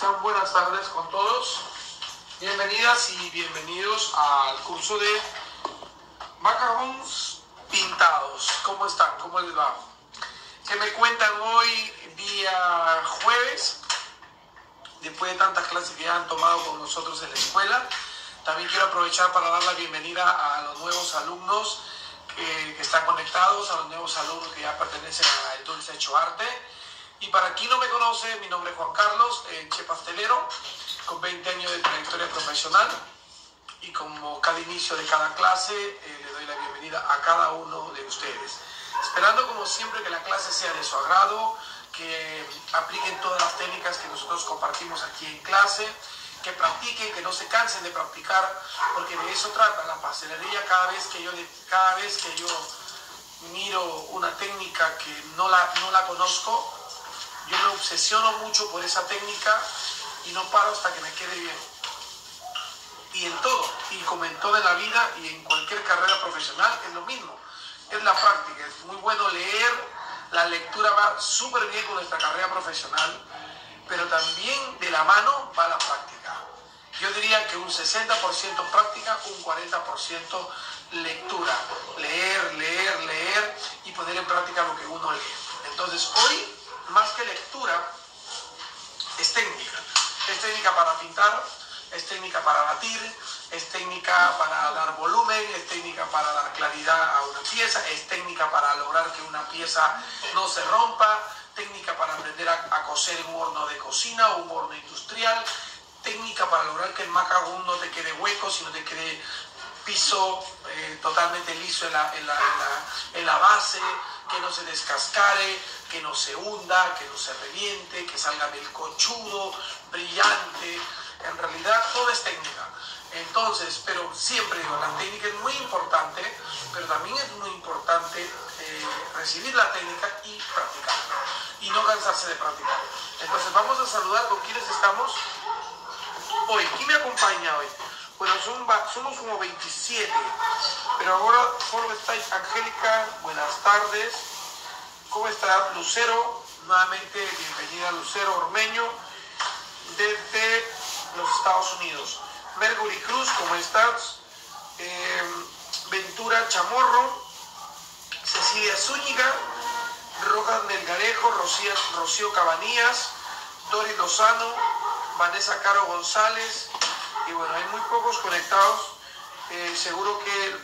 Buenas tardes con todos. Bienvenidas y bienvenidos al curso de macarons pintados. ¿Cómo están? ¿Cómo les va? ¿Qué me cuentan hoy día jueves? Después de tantas clases que ya han tomado con nosotros en la escuela, también quiero aprovechar para dar la bienvenida a los nuevos alumnos que, que están conectados, a los nuevos alumnos que ya pertenecen al Dulce Hecho Arte y para quien no me conoce, mi nombre es Juan Carlos, eh, che pastelero, con 20 años de trayectoria profesional. Y como cada inicio de cada clase, eh, le doy la bienvenida a cada uno de ustedes. Esperando como siempre que la clase sea de su agrado, que apliquen todas las técnicas que nosotros compartimos aquí en clase, que practiquen, que no se cansen de practicar, porque de eso trata la pastelería. Cada vez que yo, cada vez que yo miro una técnica que no la, no la conozco, yo me obsesiono mucho por esa técnica y no paro hasta que me quede bien. Y en todo, y como en toda la vida y en cualquier carrera profesional, es lo mismo. Es la práctica. Es muy bueno leer, la lectura va súper bien con nuestra carrera profesional, pero también de la mano va la práctica. Yo diría que un 60% práctica, un 40% lectura. Leer, leer, leer y poner en práctica lo que uno lee. Entonces hoy más que lectura, es técnica. Es técnica para pintar, es técnica para batir, es técnica para dar volumen, es técnica para dar claridad a una pieza, es técnica para lograr que una pieza no se rompa, técnica para aprender a, coser en un horno de cocina o un horno industrial, técnica para lograr que el macarón no te quede hueco, sino te quede piso eh, totalmente liso en la base, que no se descascare, que no se hunda, que no se reviente, que salga melcochudo, brillante. En realidad todo es técnica. Entonces, pero siempre digo, la técnica es muy importante, pero también es muy importante eh, recibir la técnica y practicarla. Y no cansarse de practicar. Entonces vamos a saludar con quienes estamos hoy. ¿Quién me acompaña hoy? Bueno, somos como 27, pero ahora solo está Angélica, buenas tardes. ¿Cómo está Lucero? Nuevamente, bienvenida Lucero Ormeño desde los Estados Unidos. Mercury Cruz, ¿cómo estás? Em, Ventura Chamorro, Cecilia Zúñiga, Rojas Melgarejo, Rocío, Rocío Cabanías, Dori Lozano, Vanessa Caro González, y bueno, hay muy pocos conectados. Eh, seguro que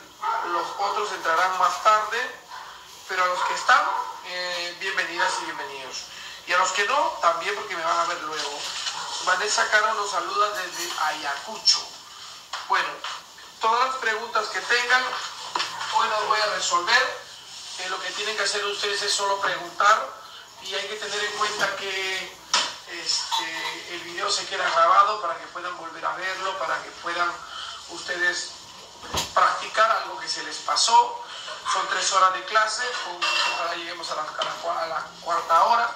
los otros entrarán más tarde, pero a los que están, eh, bienvenidas y bienvenidos. Y a los que no, también porque me van a ver luego. Vanessa Caro nos saluda desde Ayacucho. Bueno, todas las preguntas que tengan, hoy las voy a resolver. Eh, lo que tienen que hacer ustedes es solo preguntar y hay que tener en cuenta que este, el video se queda grabado para que puedan volver a verlo, para que puedan ustedes practicar algo que se les pasó son tres horas de clase, ojalá lleguemos a la, cuarta hora.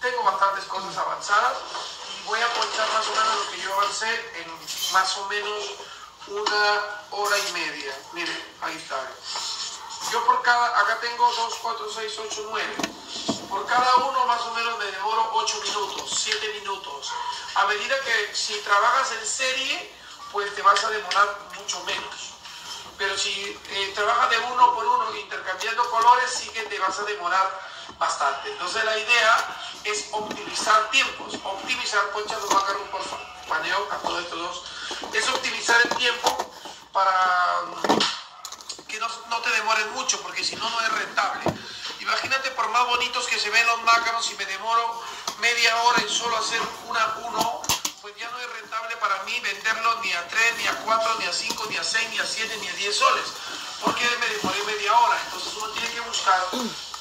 Tengo bastantes cosas avanzadas y voy a ponchar más o menos lo que yo avancé en más o menos una hora y media. Miren, ahí está. Yo por cada, acá tengo 2, 4, 6, 8, 9. Por cada uno más o menos me demoro 8 minutos, 7 minutos. A medida que si trabajas en serie, pues te vas a demorar mucho menos pero si eh, trabajas de uno por uno intercambiando colores, sí que te vas a demorar bastante. Entonces la idea es optimizar tiempos, optimizar, poncha los macarrones por paneo a todos estos dos, es optimizar el tiempo para mm, que no, no te demoren mucho, porque si no, no es rentable. Imagínate por más bonitos que se ven los macarrones, si me demoro media hora en solo hacer una, uno, pues ya no es rentable para mí venderlo ni a 3, ni a 4, ni a 5, ni a 6, ni a 7, ni a 10 soles, porque me demoré media hora. Entonces uno tiene que buscar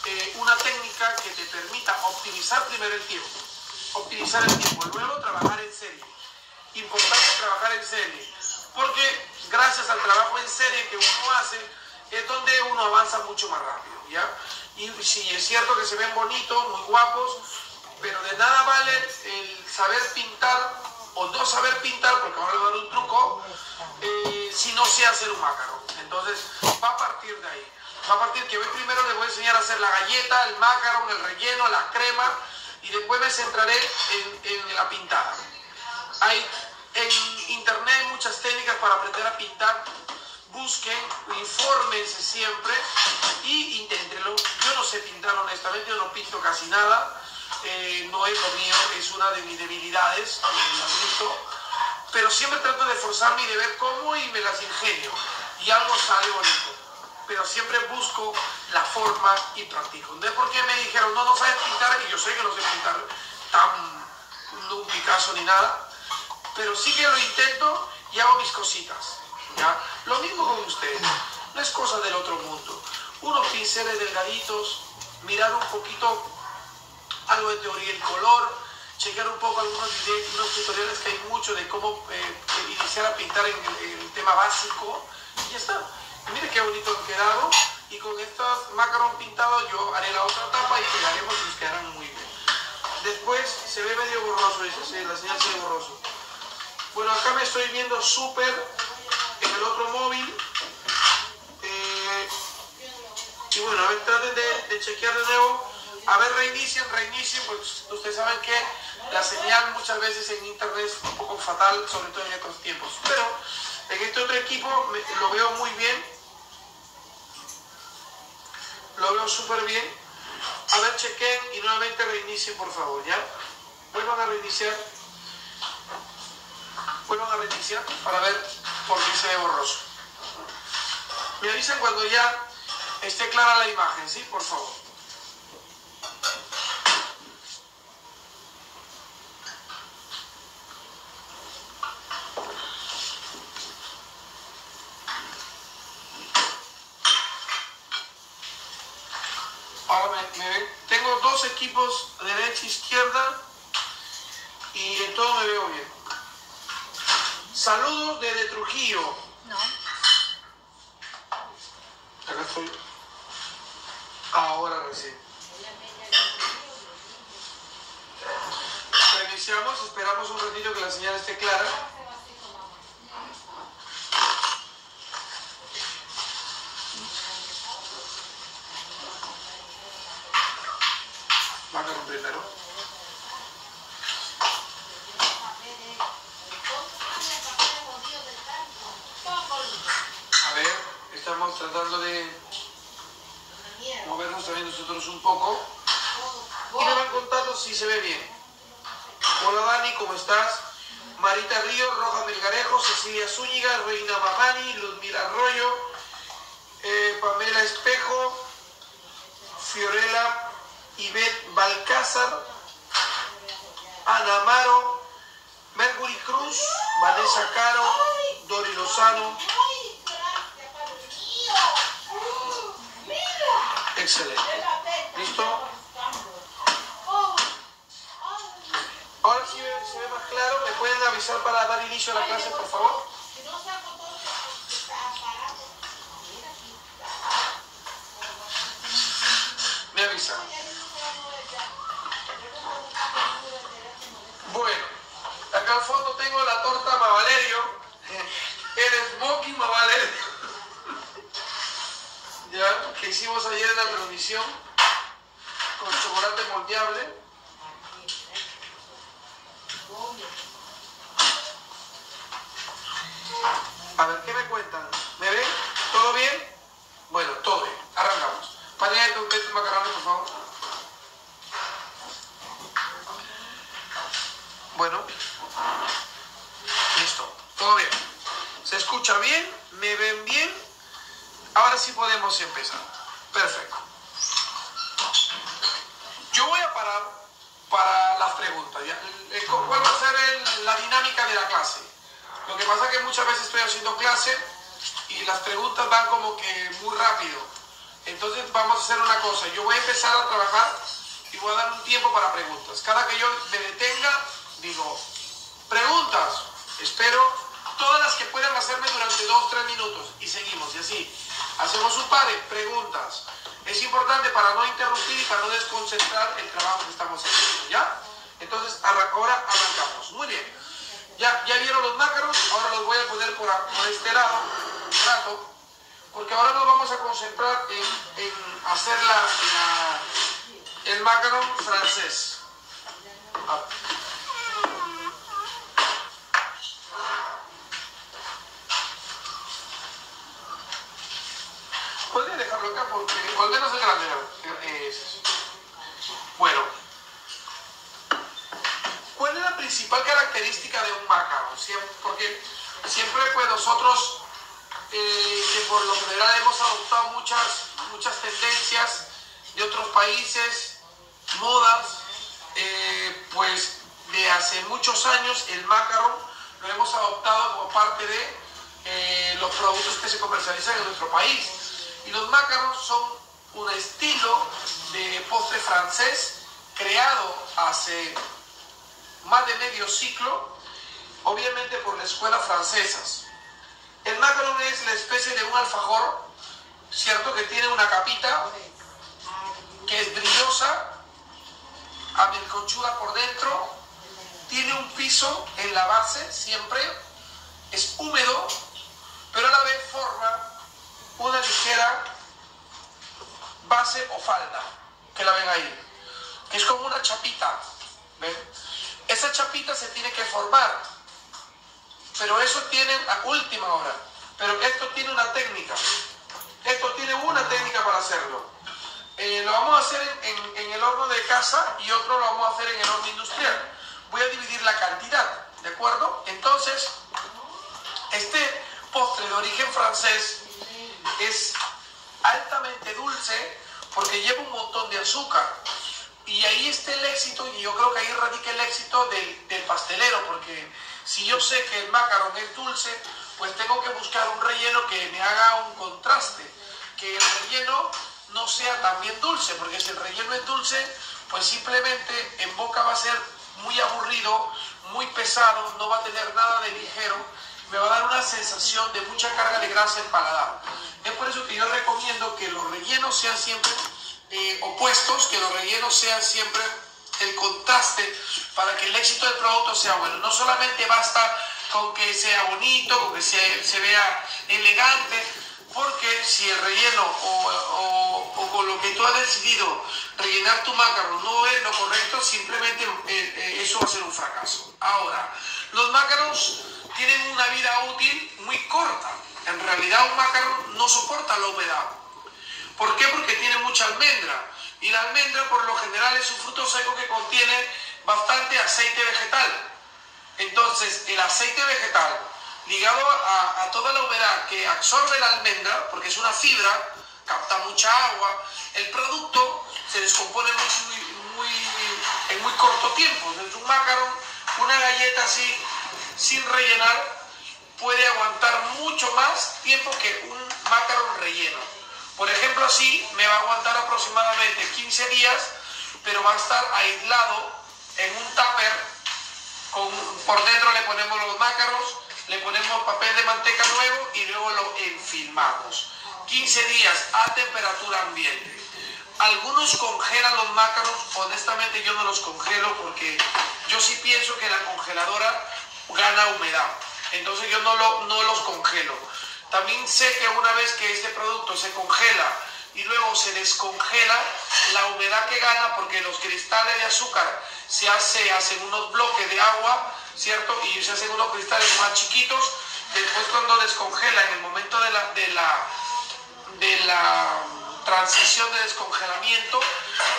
eh, una técnica que te permita optimizar primero el tiempo, optimizar el tiempo, luego trabajar en serie. importante trabajar en serie, porque gracias al trabajo en serie que uno hace, es donde uno avanza mucho más rápido, ¿ya? Y sí, es cierto que se ven bonitos, muy guapos, pero de nada vale el saber pintar o no saber pintar, porque ahora le voy a dar un truco, eh, si no sé hacer un macarón. Entonces, va a partir de ahí. Va a partir que hoy primero les voy a enseñar a hacer la galleta, el macarón, el relleno, la crema, y después me centraré en, en la pintada. Hay en internet muchas técnicas para aprender a pintar. Busquen, infórmense siempre y inténtenlo. Yo no sé pintar honestamente, yo no pinto casi nada. Eh, no es lo mío, es una de mis debilidades, eh, Pero siempre trato de esforzarme y de ver cómo y me las ingenio. Y algo sale bonito. Pero siempre busco la forma y practico. No es porque me dijeron, no, no sabes pintar, y yo sé que no sé pintar tan un Picasso ni nada pero sí que lo intento y hago mis cositas. ¿Ya? Lo mismo con ustedes, no es cosa del otro mundo. Unos pinceles delgaditos, mirar un poquito algo de teoría del color, chequear un poco algunos videos, unos tutoriales que hay mucho de cómo eh, iniciar a pintar en el, tema básico y ya está. mire qué bonito han quedado y con estos macarón pintados yo haré la otra tapa y pegaremos y nos quedarán muy bien. Después se ve medio borroso, dice, la señal se ve borroso. Bueno, acá me estoy viendo súper otro móvil. Eh, y bueno, a ver, traten de, chequear de nuevo. A ver, reinicien, reinicien, pues ustedes saben que la señal muchas veces en internet es un poco fatal, sobre todo en estos tiempos. Pero en este otro equipo lo veo muy bien. Lo veo súper bien. A ver, chequen y nuevamente reinicien, por favor, ¿ya? Vuelvan a reiniciar vuelvan a reiniciar para ver por qué se ve borroso. Me avisan cuando ya esté clara la imagen, ¿sí? Por favor. Ahora me, me tengo dos equipos derecha e izquierda y en todo me veo bien. Saludos desde Trujillo. No. Acá estoy. Ahora recién. Reiniciamos, esperamos un ratito que la señal esté clara. Marca primero. Tratando de movernos también nosotros un poco. Y me van contando si se ve bien. Hola Dani, ¿cómo estás? Marita Río, Roja Melgarejo, Cecilia Zúñiga, Reina Mamani, Ludmila Arroyo, eh, Pamela Espejo, Fiorella Ivette Balcázar, Ana Amaro, Mercury Cruz, Vanessa Caro, Dori Lozano, Excelente. ¿Listo? Ahora sí se ve más claro. ¿Me pueden avisar para dar inicio a la clase, por favor? Me avisan. Bueno, acá al fondo tengo la torta Mavalerio. El smoking Mavalerio que hicimos ayer en la transmisión con chocolate moldeable. A ver, ¿qué me cuentan? ¿Me ven? ¿Todo bien? Bueno, todo bien. Arrancamos. María, tu macarrones, por favor. Bueno. Listo. Todo bien. ¿Se escucha bien? ¿Me ven bien? Ahora sí podemos empezar. Perfecto. Yo voy a parar para las preguntas. Eh, ¿Cuál va a ser la dinámica de la clase? Lo que pasa es que muchas veces estoy haciendo clase y las preguntas van como que muy rápido. Entonces vamos a hacer una cosa. Yo voy a empezar a trabajar y voy a dar un tiempo para preguntas. Cada que yo me detenga, digo, preguntas. Espero todas las que puedan hacerme durante dos, tres minutos y seguimos y así. Hacemos un par de preguntas. Es importante para no interrumpir y para no desconcentrar el trabajo que estamos haciendo, ¿ya? Entonces, ahora arrancamos. Muy bien. Ya, vieron los mácaros, ahora los voy a poner por, este lado un rato, porque ahora nos vamos a concentrar en, hacer la, el macaron francés. Podría dejarlo acá porque, al menos es grande. Bueno, ¿cuál es la principal característica de un macaron? porque siempre pues nosotros, eh, que por lo general hemos adoptado muchas, muchas tendencias de otros países, modas, eh, pues de hace muchos años el macaron lo hemos adoptado como parte de eh, los productos que se comercializan en nuestro país. Y los macarons son un estilo de postre francés creado hace más de medio ciclo, obviamente por la escuela francesas. El macaron es la especie de un alfajor, cierto que tiene una capita que es brillosa, amelconchuda por dentro, tiene un piso en la base siempre, es húmedo, pero a la vez forma una ligera base o falda, que la ven ahí, que es como una chapita. ¿ven? Esa chapita se tiene que formar, pero eso tiene a última hora. Pero esto tiene una técnica. Esto tiene una técnica para hacerlo. Eh, lo vamos a hacer en, en, el horno de casa y otro lo vamos a hacer en el horno industrial. Voy a dividir la cantidad, ¿de acuerdo? Entonces, este postre de origen francés es altamente dulce porque lleva un montón de azúcar. Y ahí está el éxito, y yo creo que ahí radica el éxito del, pastelero, porque si yo sé que el macarón es dulce, pues tengo que buscar un relleno que me haga un contraste, que el relleno no sea también dulce, porque si el relleno es dulce, pues simplemente en boca va a ser muy aburrido, muy pesado, no va a tener nada de ligero, me va a dar una sensación de mucha carga de grasa en paladar. Es por eso que yo recomiendo que los rellenos sean siempre eh, opuestos, que los rellenos sean siempre el contraste para que el éxito del producto sea bueno. No solamente basta con que sea bonito, con que se, vea elegante, porque si el relleno o, con lo que tú has decidido rellenar tu macarón no es lo correcto, simplemente eh, eh, eso va a ser un fracaso. Ahora, los macarons tienen una vida útil muy corta. En realidad un macarrón no soporta la humedad. ¿Por qué? Porque tiene mucha almendra. Y la almendra por lo general es un fruto seco que contiene bastante aceite vegetal. Entonces el aceite vegetal ligado a, toda la humedad que absorbe la almendra, porque es una fibra, capta mucha agua, el producto se descompone muy, en muy corto tiempo. Un macarrón, una galleta así, sin rellenar, puede aguantar mucho más tiempo que un macarón relleno. Por ejemplo, así me va a aguantar aproximadamente 15 días, pero va a estar aislado en un tupper. Con, por dentro le ponemos los macarons, le ponemos papel de manteca nuevo y luego lo enfilmamos. 15 días a temperatura ambiente. Algunos congelan los macarons, honestamente yo no los congelo porque yo sí pienso que la congeladora gana humedad entonces yo no, lo, no los congelo. También sé que una vez que este producto se congela y luego se descongela, la humedad que gana, porque los cristales de azúcar se hace, hacen unos bloques de agua, ¿cierto? Y se hacen unos cristales más chiquitos. Después cuando descongela, en el momento de la, de la, de la transición de descongelamiento,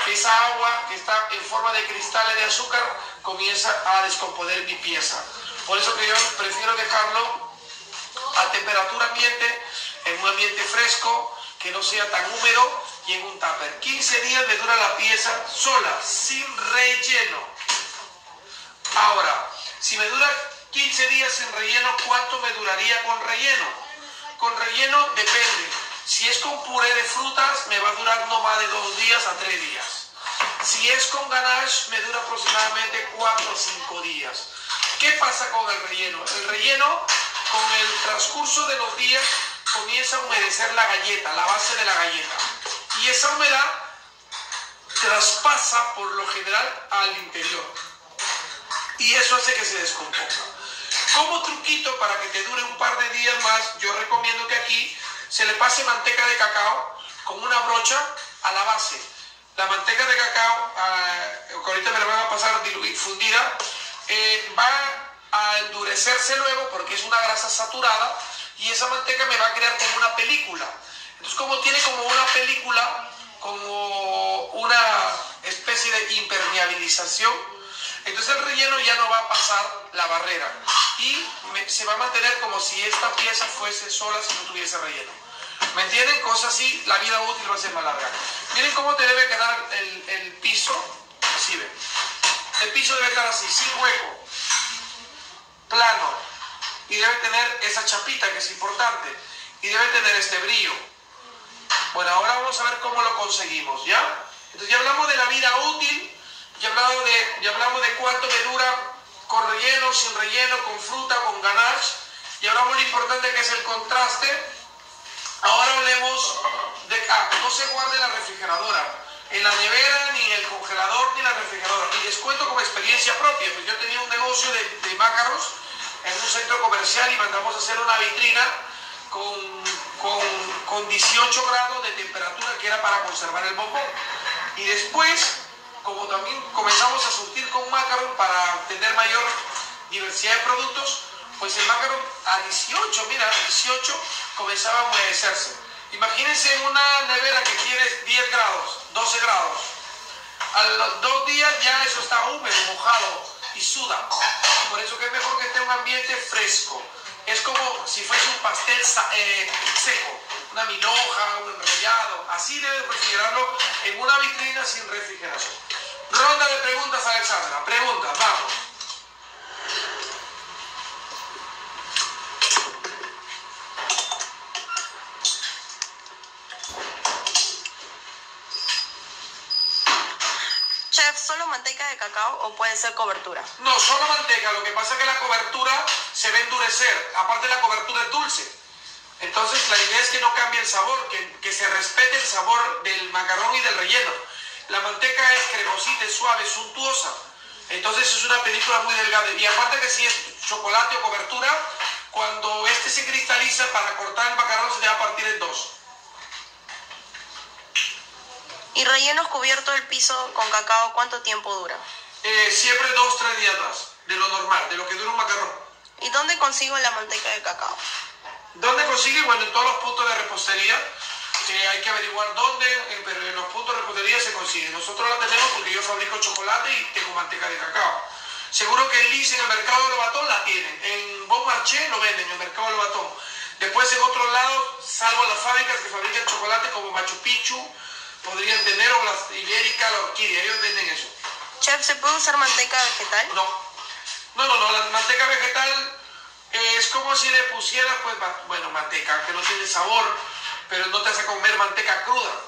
esa agua que está en forma de cristales de azúcar comienza a descomponer mi pieza. Por eso que yo prefiero dejarlo a temperatura ambiente, en un ambiente fresco, que no sea tan húmedo y en un tupper. 15 días me dura la pieza sola, sin relleno. Ahora, si me dura 15 días sin relleno, ¿cuánto me duraría con relleno? Con relleno depende. Si es con puré de frutas, me va a durar no más de dos días a tres días. Si es con ganache, me dura aproximadamente 4 o 5 días. ¿Qué pasa con el relleno? El relleno, con el transcurso de los días, comienza a humedecer la galleta, la base de la galleta. Y esa humedad traspasa por lo general al interior. Y eso hace que se descomponga. Como truquito para que te dure un par de días más, yo recomiendo que aquí se le pase manteca de cacao con una brocha a la base. La manteca de cacao, uh, ahorita me la van a pasar fundida, eh, va a endurecerse luego porque es una grasa saturada y esa manteca me va a crear como una película. Entonces como tiene como una película, como una especie de impermeabilización, entonces el relleno ya no va a pasar la barrera y se va a mantener como si esta pieza fuese sola si no tuviese relleno. ¿Me entienden? Cosas así, la vida útil va a ser más larga. Miren cómo te debe quedar el, el piso. Así ven. El piso debe estar así, sin hueco, plano. Y debe tener esa chapita que es importante. Y debe tener este brillo. Bueno, ahora vamos a ver cómo lo conseguimos, ¿ya? Entonces ya hablamos de la vida útil, ya hablamos de, ya hablamos de cuánto me dura con relleno, sin relleno, con fruta, con ganache. Y hablamos lo importante que es el contraste Ahora hablemos de que no se guarde la refrigeradora, en la nevera, ni en el congelador, ni en la refrigeradora. Y les cuento como experiencia propia, pues yo tenía un negocio de, de mácaros en un centro comercial y mandamos a hacer una vitrina con, con, con 18 grados de temperatura que era para conservar el bombón. Y después, como también comenzamos a surtir con mácaros para tener mayor diversidad de productos, pues el mácaro a 18, mira, a 18 comenzaba a humedecerse. Imagínense en una nevera que tiene 10 grados, 12 grados. A los dos días ya eso está húmedo, mojado y suda. Por eso que es mejor que esté un ambiente fresco. Es como si fuese un pastel eh, seco, una miloja, un enrollado. Así debe refrigerarlo en una vitrina sin refrigeración. Ronda de preguntas, Alexandra. Preguntas, vamos. De cacao o puede ser cobertura? No, solo manteca. Lo que pasa es que la cobertura se va a endurecer. Aparte la cobertura es dulce. Entonces la idea es que no cambie el sabor, que, se respete el sabor del macarrón y del relleno. La manteca es cremosita, suave, suntuosa. Entonces es una película muy delgada. Y aparte que si es chocolate o cobertura, cuando este se cristaliza para cortar el macarrón se le va a partir en dos. ¿Y rellenos cubierto el piso con cacao cuánto tiempo dura? Eh, siempre dos, tres días más, de lo normal, de lo que dura un macarrón. ¿Y dónde consigo la manteca de cacao? ¿Dónde consigue? Bueno, en todos los puntos de repostería. Eh, hay que averiguar dónde, eh, pero en los puntos de repostería se consigue. Nosotros la tenemos porque yo fabrico chocolate y tengo manteca de cacao. Seguro que en Liz, en el mercado de Lobatón, la tienen. En Bon Marché lo venden, en el mercado de Lobatón. Después, en otros lados, salvo las fábricas que fabrican chocolate como Machu Picchu, podrían tener, o las ibérica, la orquídea, ellos venden eso. Chef, ¿se puede usar manteca vegetal? No, no, no, no la manteca vegetal es como si le pusiera, pues, bueno, manteca, que no tiene sabor, pero no te hace comer manteca cruda.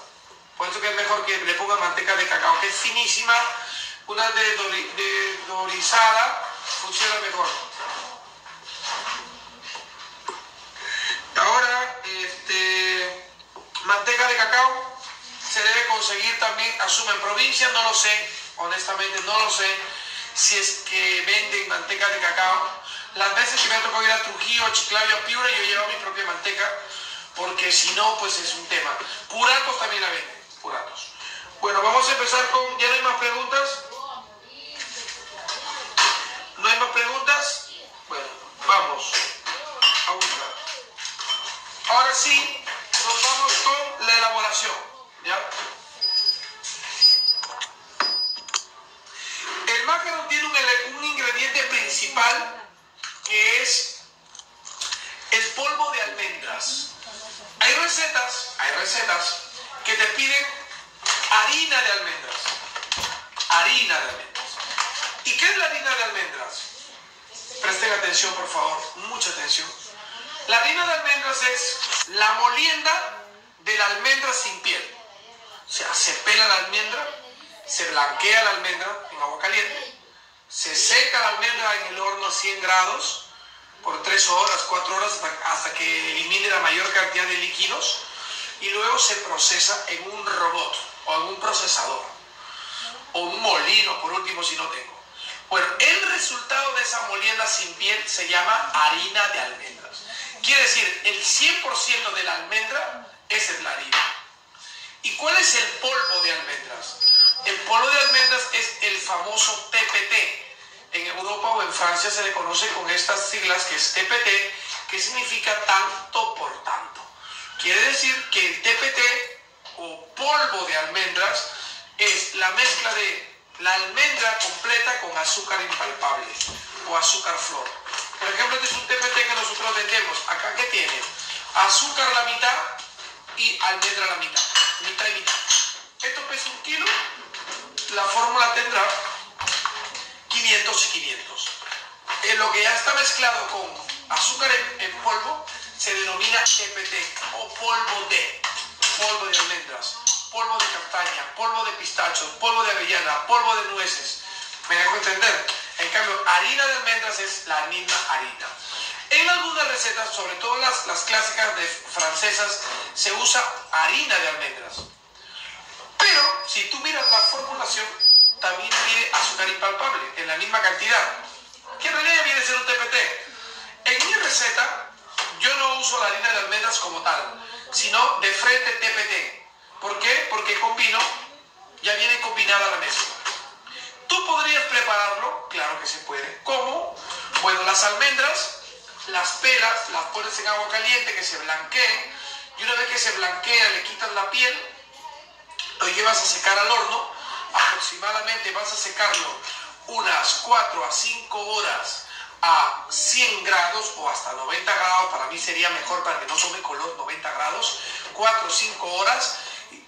Por eso que es mejor que le ponga manteca de cacao, que es finísima, una de, de dorizada, funciona mejor. Ahora, este, manteca de cacao, se debe conseguir también, asume en provincia, no lo sé, honestamente no lo sé, si es que venden manteca de cacao. Las veces que me ha tocado ir a Trujillo, a Chiclayo, a Piura, yo llevo mi propia manteca, porque si no, pues es un tema. Puratos también la venden, puratos. Bueno, vamos a empezar con, ¿ya no hay más preguntas? ¿No hay más preguntas? Bueno, vamos a buscar. Ahora sí, nos vamos con la elaboración. ¿Ya? El macaron tiene un, un ingrediente principal que es el polvo de almendras. Hay recetas, hay recetas que te piden harina de almendras. Harina de almendras. ¿Y qué es la harina de almendras? Presten atención, por favor, mucha atención. La harina de almendras es la molienda de la almendra sin piel. Sea, se pela la almendra, se blanquea la almendra en agua caliente, Se seca la almendra en el horno a 100 grados por 3 horas, 4 horas hasta que elimine la mayor cantidad de líquidos y luego se procesa en un robot o en un procesador o un molino por último si no tengo. Bueno, el resultado de esa molienda sin piel se llama harina de almendras. Quiere decir, el 100% de la almendra es la harina. ¿Y cuál es el polvo de almendras? El polvo de almendras es el famoso TPT. En Europa o en Francia se le conoce con estas siglas que es TPT, que significa tanto por tanto. Quiere decir que el TPT o polvo de almendras es la mezcla de la almendra completa con azúcar impalpable o azúcar flor. Por ejemplo, este es un TPT que nosotros vendemos. Acá que tiene azúcar la mitad y almendra la mitad Esto pesa un kilo, la fórmula tendrá 500 y 500. En lo que ya está mezclado con azúcar en, polvo se denomina EPT o polvo de, polvo de almendras, polvo de castaña, polvo de pistacho, polvo de avellana, polvo de nueces. ¿Me dejo entender? En cambio, harina de almendras es la misma harina. En algunas recetas, sobre todo las, las clásicas de francesas, se usa harina de almendras. Pero si tú miras la formulación, también tiene azúcar impalpable en la misma cantidad, que en realidad viene a ser un TPT. En mi receta, yo no uso la harina de almendras como tal, sino de frente TPT. ¿Por qué? Porque combino, ya viene combinada la mezcla. ¿Tú podrías prepararlo? Claro que se puede. ¿Cómo? Bueno, las almendras las pelas, las pones en agua caliente, que se blanqueen, y una vez que se blanquea le quitas la piel, lo llevas a secar al horno, aproximadamente vas a secarlo unas 4 a 5 horas a 100 grados o hasta 90 grados, para mí sería mejor para que no tome color 90 grados, 4 o 5 horas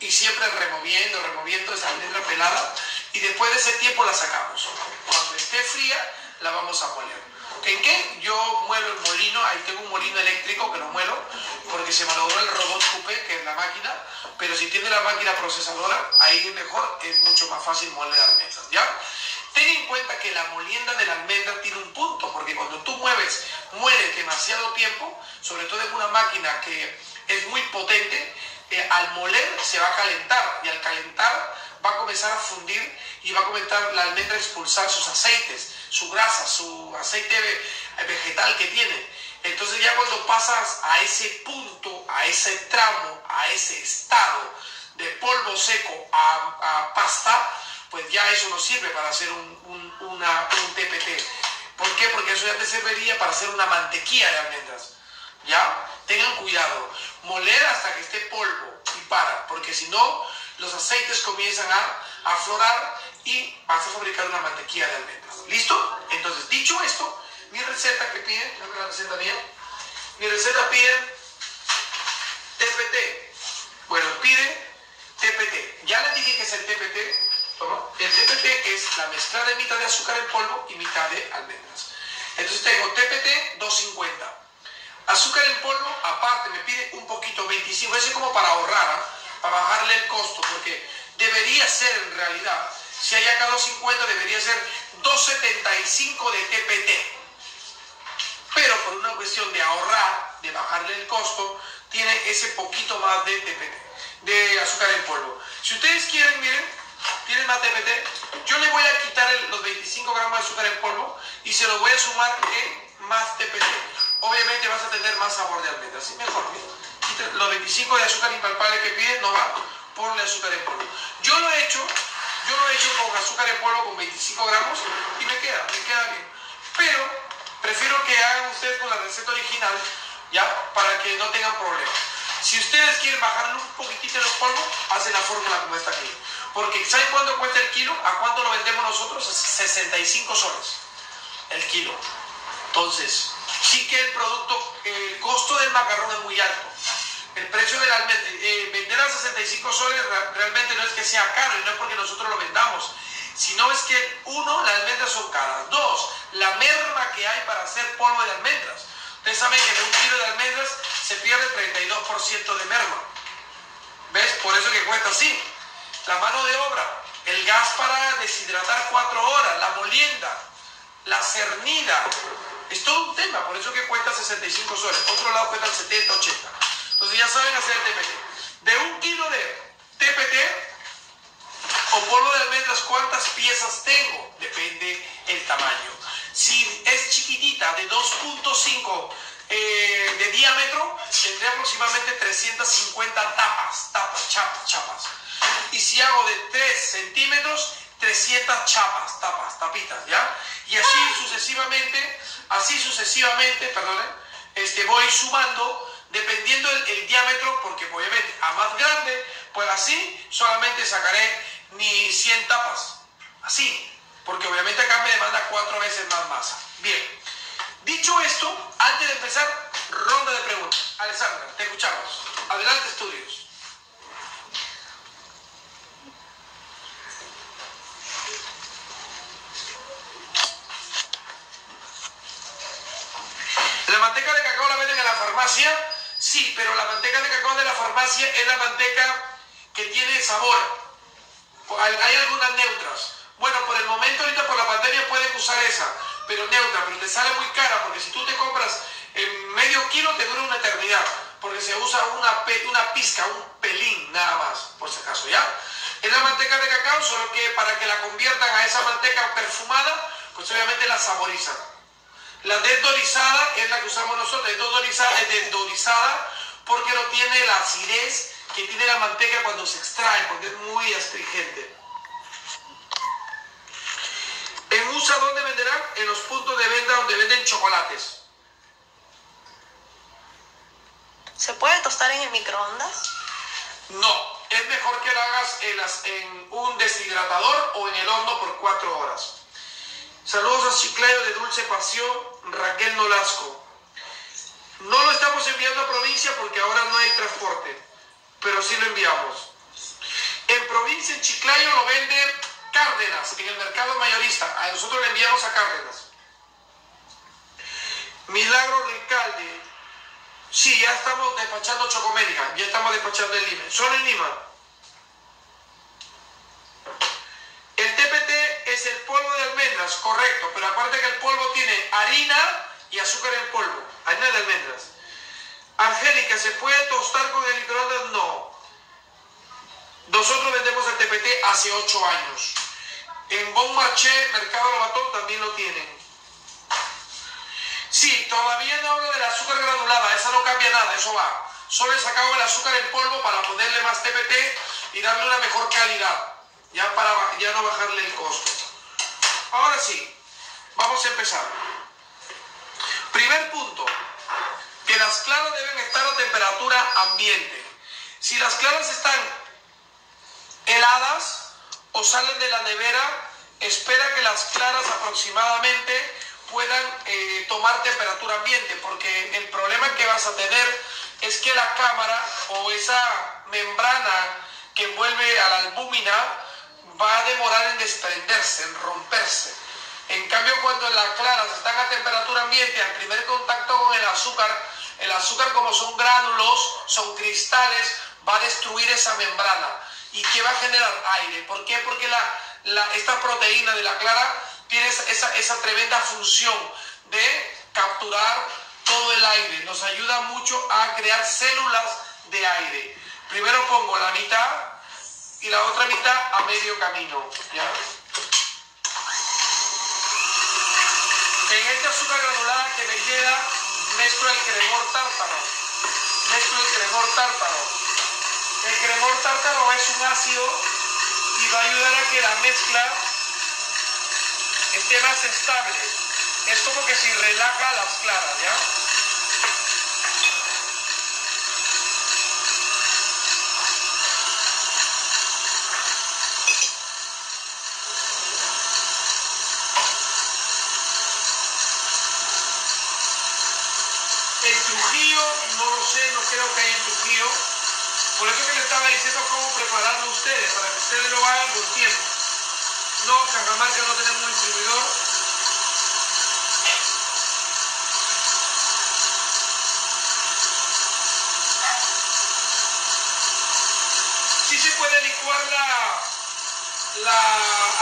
y siempre removiendo, removiendo esa almendra pelada y después de ese tiempo la sacamos. Cuando esté fría la vamos a moler. ¿En qué? Yo muelo el molino, ahí tengo un molino eléctrico que lo muelo, porque se malogró el robot coupé, que es la máquina, pero si tiene la máquina procesadora, ahí mejor, es mucho más fácil moler almendras, ¿ya? Ten en cuenta que la molienda de la almendra tiene un punto, porque cuando tú mueves, mueles demasiado tiempo, sobre todo en una máquina que es muy potente, eh, al moler se va a calentar y al calentar va a comenzar a fundir y va a comenzar la almendra a expulsar sus aceites, su grasa, su aceite vegetal que tiene. Entonces ya cuando pasas a ese punto, a ese tramo, a ese estado de polvo seco a, pasta, pues ya eso no sirve para hacer un, un, una, un TPT. ¿Por qué? Porque eso ya te serviría para hacer una mantequilla de almendras. ¿Ya? Tengan cuidado. Moler hasta que esté polvo y para, porque si no, los aceites comienzan a aflorar y vas a fabricar una mantequilla de almendras. ¿Listo? Entonces, dicho esto, mi receta que pide, creo que la receta bien, mi receta pide TPT. Bueno, pide TPT. Ya les dije que es el TPT. El TPT es la mezcla de mitad de azúcar en polvo y mitad de almendras. Entonces tengo TPT 250. Azúcar en polvo, aparte, me pide un poquito, 25, ese como para ahorrar, ¿ah? para bajarle el costo, porque debería ser en realidad, si hay acá 250, debería ser 275 de TPT. Pero por una cuestión de ahorrar, de bajarle el costo, tiene ese poquito más de TPT, de azúcar en polvo. Si ustedes quieren, miren, tienen más TPT, yo le voy a quitar los 25 gramos de azúcar en polvo y se lo voy a sumar en más TPT. Obviamente vas a tener más sabor de almendra, ¿sí? Mejor, los 25 de azúcar impalpable que pide no va, ponle azúcar en polvo. Yo lo he hecho, yo lo he hecho con azúcar en polvo con 25 gramos y me queda, me queda bien. Pero prefiero que hagan ustedes con la receta original, ¿ya? Para que no tengan problemas. Si ustedes quieren bajarle un poquitito los polvos, hacen la fórmula como está aquí. Porque ¿saben cuánto cuesta el kilo? ¿A cuánto lo vendemos nosotros? 65 soles el kilo. Entonces, sí que el producto, el costo del macarrón es muy alto. El precio del eh, vender a 65 soles realmente no es que sea caro y no es porque nosotros lo vendamos, sino es que uno, las almendras son caras. Dos, la merma que hay para hacer polvo de almendras. Ustedes saben que de un kilo de almendras se pierde 32% de merma. ¿Ves? Por eso que cuesta así. La mano de obra, el gas para deshidratar cuatro horas, la molienda, la cernida. Es todo un tema, por eso que cuesta 65 soles. Otro lado cuesta 70, 80. Entonces ya saben hacer el TPT. De un kilo de TPT o polvo de almendras, ¿cuántas piezas tengo? Depende el tamaño. Si es chiquitita, de 2.5 eh, de diámetro, tendré aproximadamente 350 tapas, tapas, chapas, chapas. Y si hago de 3 centímetros, 300 chapas, tapas, tapitas, ¿ya? Y así sucesivamente, así sucesivamente, perdón, este, voy sumando dependiendo el, diámetro, porque obviamente a más grande, pues así solamente sacaré ni 100 tapas, así, porque obviamente acá me demanda cuatro veces más masa. Bien, dicho esto, antes de empezar, ronda de preguntas. Alessandra, te escuchamos. Adelante, estudios. ¿La manteca de cacao la venden en la farmacia? Sí, pero la manteca de cacao de la farmacia es la manteca que tiene sabor. Hay algunas neutras. Bueno, por el momento ahorita por la pandemia pueden usar esa, pero neutra, pero te sale muy cara porque si tú te compras en medio kilo te dura una eternidad, porque se usa una, una pizca, un pelín nada más, por si acaso, ¿ya? Es la manteca de cacao, solo que para que la conviertan a esa manteca perfumada, pues obviamente la saborizan. La desdorizada es la que usamos nosotros, es desdorizada, es desdorizada porque no tiene la acidez que tiene la manteca cuando se extrae, porque es muy astringente. En USA, ¿dónde venderán? En los puntos de venta donde venden chocolates. ¿Se puede tostar en el microondas? No, es mejor que lo hagas en, en un deshidratador o en el horno por cuatro horas. Saludos a Chiclayo de Dulce Pasión, Raquel Nolasco. No lo estamos enviando a provincia porque ahora no hay transporte, pero sí lo enviamos. En provincia, en Chiclayo lo vende Cárdenas, en el mercado mayorista. A nosotros le enviamos a Cárdenas. Milagro Ricalde. Sí, ya estamos despachando Chocomédica, ya estamos despachando en Lima. Solo en Lima. Correcto, pero acuérdate que el polvo tiene harina y azúcar en polvo, harina de almendras. Angélica, ¿se puede tostar con el microondas? No. Nosotros vendemos el TPT hace 8 años. En Bon Marché, Mercado Lobatón, también lo tienen. Sí, todavía no hablo del azúcar granulada, esa no cambia nada, eso va. Solo he sacado el azúcar en polvo para ponerle más TPT y darle una mejor calidad, ya para ya no bajarle el costo. Ahora sí, vamos a empezar. Primer punto, que las claras deben estar a temperatura ambiente. Si las claras están heladas o salen de la nevera, espera que las claras aproximadamente puedan eh, tomar temperatura ambiente, porque el problema que vas a tener es que la cámara o esa membrana que envuelve a la albúmina va a demorar en desprenderse, en romperse. En cambio, cuando las claras están a temperatura ambiente, al primer contacto con el azúcar, el azúcar como son gránulos, son cristales, va a destruir esa membrana. ¿Y qué va a generar? Aire. ¿Por qué? Porque la, esta proteína de la clara tiene esa, esa tremenda función de capturar todo el aire. Nos ayuda mucho a crear células de aire. Primero pongo la mitad y la otra mitad a medio camino. ¿ya? En este azúcar granulada que me queda, mezclo el cremor tártaro. Mezclo el cremor tártaro. El cremor tártaro es un ácido y va a ayudar a que la mezcla esté más estable. Es como que si relaja las claras, ¿ya? creo que hay en Trujillo. Por eso que cómo prepararlo ustedes, para que ustedes lo hagan con tiempo. No, Cajamarca no tenemos un distribuidor. Sí se puede licuar la, la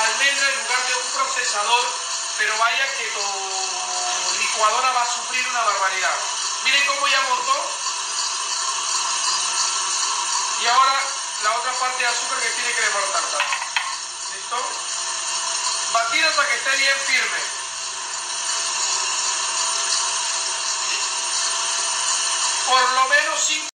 almendra en lugar de un procesador pero vaya que tu licuadora va a sufrir una barbaridad. Miren cómo ya montó. Y ahora parte de azúcar que tiene que desmontar. ¿Listo? Batir hasta que esté bien firme. Por lo menos 5